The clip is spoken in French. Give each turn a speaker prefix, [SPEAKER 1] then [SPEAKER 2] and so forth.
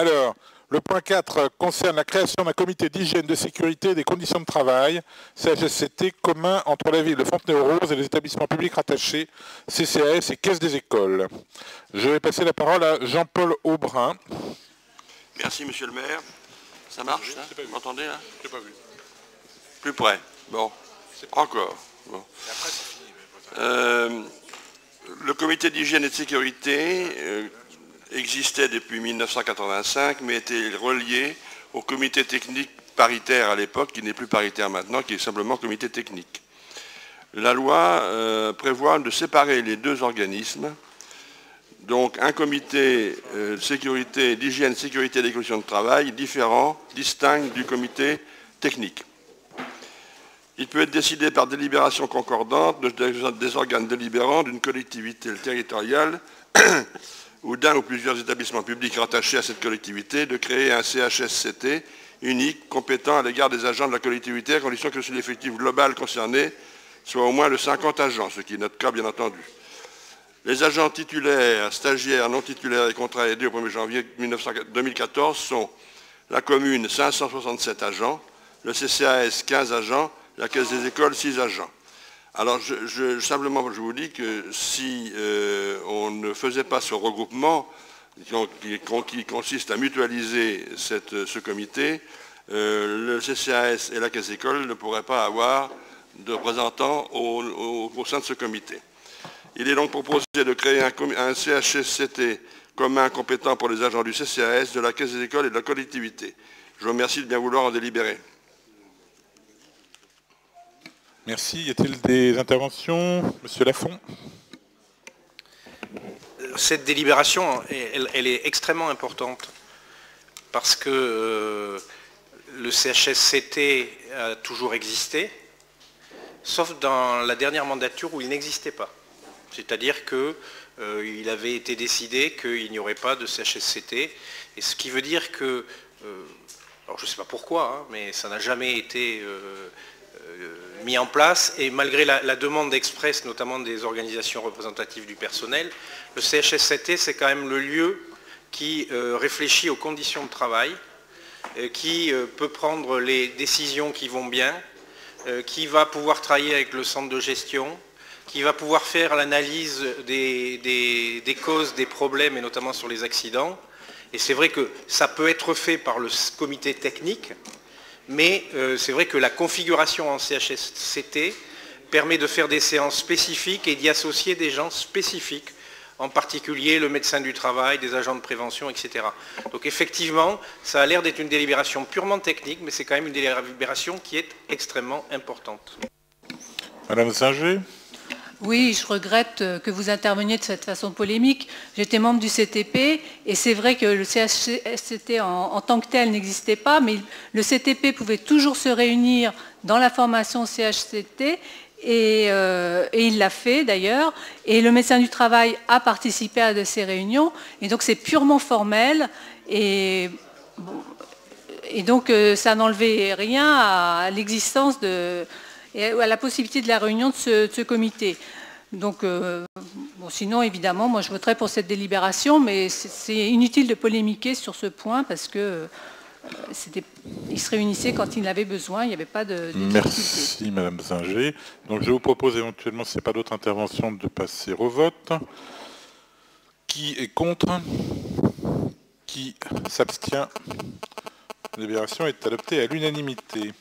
[SPEAKER 1] Alors, le point 4 concerne la création d'un comité d'hygiène, de sécurité et des conditions de travail, CHSCT, commun entre la ville de Fontenay-aux-Roses et les établissements publics rattachés, CCAS et Caisse des écoles. Je vais passer la parole à Jean-Paul Aubrin.
[SPEAKER 2] Merci, monsieur le maire. Ça marche,
[SPEAKER 1] vu.
[SPEAKER 2] Vous m'entendez, là
[SPEAKER 1] Je pas vu.
[SPEAKER 2] Plus près. Bon. Encore. Bon. Euh, le comité d'hygiène et de sécurité euh, existait depuis 1985, mais était relié au comité technique paritaire à l'époque, qui n'est plus paritaire maintenant, qui est simplement comité technique. La loi euh, prévoit de séparer les deux organismes, donc un comité euh, sécurité, d'hygiène, sécurité et des conditions de travail différent, distinct du comité technique. Il peut être décidé par délibération concordante de- des organes délibérants d'une collectivité territoriale ou d'un ou plusieurs établissements publics rattachés à cette collectivité de créer un CHSCT unique compétent à l'égard des agents de la collectivité à condition que l'effectif global concerné soit au moins de 50 agents, ce qui est notre cas bien entendu. Les agents titulaires, stagiaires, non titulaires et contrats aidés au 1er janvier 1900 2014 sont la commune 567 agents, le CCAS 15 agents, la Caisse des écoles 6 agents. Alors simplement je vous dis que si euh, on ne faisait pas ce regroupement qui, consiste à mutualiser ce comité, euh, le CCAS et la Caisse des écoles ne pourraient pas avoir de représentants au, sein de ce comité. Il est donc proposé de créer un, un CHSCT commun compétent pour les agents du CCAS, de la Caisse des écoles et de la collectivité. Je vous remercie de bien vouloir en délibérer.
[SPEAKER 1] Merci. Y a-t-il des interventions Monsieur Lafont
[SPEAKER 3] cette délibération, elle, est extrêmement importante parce que euh, le CHSCT a toujours existé, sauf dans la dernière mandature où il n'existait pas. C'est-à-dire qu'il avait été décidé qu'il n'y aurait pas de CHSCT, et ce qui veut dire que, euh, alors je ne sais pas pourquoi, hein, mais ça n'a jamais été euh, euh, en place et malgré la, demande express notamment des organisations représentatives du personnel, le CHSCT c'est quand même le lieu qui euh, réfléchit aux conditions de travail, euh, qui euh, peut prendre les décisions qui vont bien, qui va pouvoir travailler avec le centre de gestion, qui va pouvoir faire l'analyse des, causes des problèmes et notamment sur les accidents. Et c'est vrai que ça peut être fait par le comité technique, mais euh, c'est vrai que la configuration en CHSCT permet de faire des séances spécifiques et d'y associer des gens spécifiques, en particulier le médecin du travail, des agents de prévention, etc. Donc effectivement, ça a l'air d'être une délibération purement technique, mais c'est quand même une délibération qui est extrêmement importante.
[SPEAKER 1] Madame Singer?
[SPEAKER 4] Oui, je regrette euh, que vous interveniez de cette façon polémique. J'étais membre du CTP et c'est vrai que le CHSCT en, tant que tel n'existait pas, mais le CTP pouvait toujours se réunir dans la formation CHCT et, euh, et il l'a fait d'ailleurs. Et le médecin du travail a participé à ces réunions et donc c'est purement formel et donc, euh, ça n'enlevait rien à l'existence de, et à la possibilité de la réunion de ce, comité. Donc, euh, sinon, évidemment, moi, je voterai pour cette délibération, mais c'est- inutile de polémiquer sur ce point parce que euh, se réunissaient quand ils en avaient besoin, il n'y avait pas de, de.
[SPEAKER 1] Merci Madame Singer. Donc je vous propose éventuellement, s'il n'y a pas d'autres interventions, de passer au vote. Qui est contre? Qui s'abstient? La délibération est adoptée à l'unanimité.